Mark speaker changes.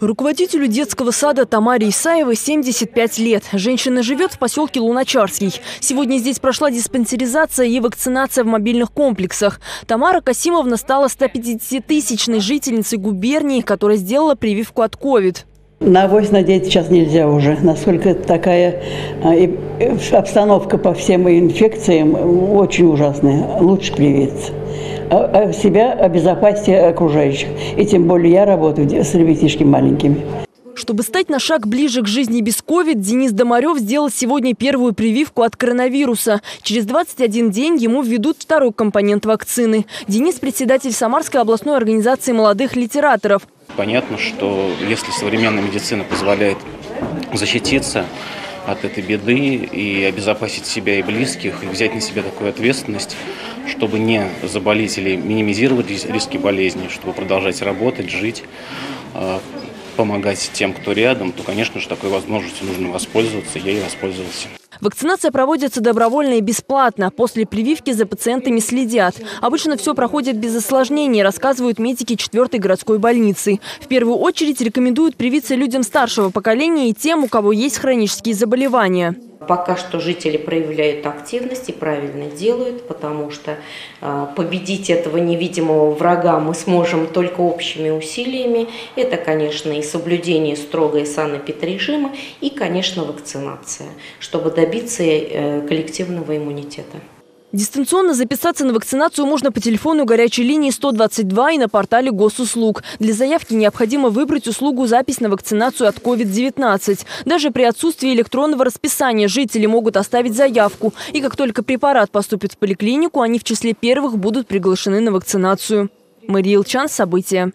Speaker 1: Руководителю детского сада Тамаре Исаевой 75 лет. Женщина живет в поселке Луначарский. Сегодня здесь прошла диспансеризация и вакцинация в мобильных комплексах. Тамара Касимовна стала 150-тысячной жительницей губернии, которая сделала прививку от ковид.
Speaker 2: На авось надеяться сейчас нельзя уже, насколько такая а, обстановка по всем инфекциям очень ужасная. Лучше привиться. Себя обезопасить окружающих. И тем более я работаю с ребятишками маленькими.
Speaker 1: Чтобы стать на шаг ближе к жизни без ковид, Денис Домарев сделал сегодня первую прививку от коронавируса. Через 21 день ему введут второй компонент вакцины. Денис – председатель Самарской областной организации молодых литераторов.
Speaker 3: Понятно, что если современная медицина позволяет защититься от этой беды и обезопасить себя и близких, и взять на себя такую ответственность, чтобы не заболеть или минимизировать риски болезни, чтобы продолжать работать, жить, а, помогать тем, кто рядом, то, конечно же, такой возможностью нужно воспользоваться. Я и воспользовался.
Speaker 1: Вакцинация проводится добровольно и бесплатно. После прививки за пациентами следят. Обычно все проходит без осложнений, рассказывают медики 4 городской больницы. В первую очередь рекомендуют привиться людям старшего поколения и тем, у кого есть хронические заболевания.
Speaker 4: Пока что жители проявляют активность и правильно делают, потому что а, победить этого невидимого врага мы сможем только общими усилиями. Это, конечно, и соблюдение строгой санэпидрежима, и, конечно, вакцинация, чтобы добиться э, коллективного иммунитета.
Speaker 1: Дистанционно записаться на вакцинацию можно по телефону горячей линии 122 и на портале госуслуг. Для заявки необходимо выбрать услугу «Запись на вакцинацию от COVID-19». Даже при отсутствии электронного расписания жители могут оставить заявку. И как только препарат поступит в поликлинику, они в числе первых будут приглашены на вакцинацию. Мария Илчан, события.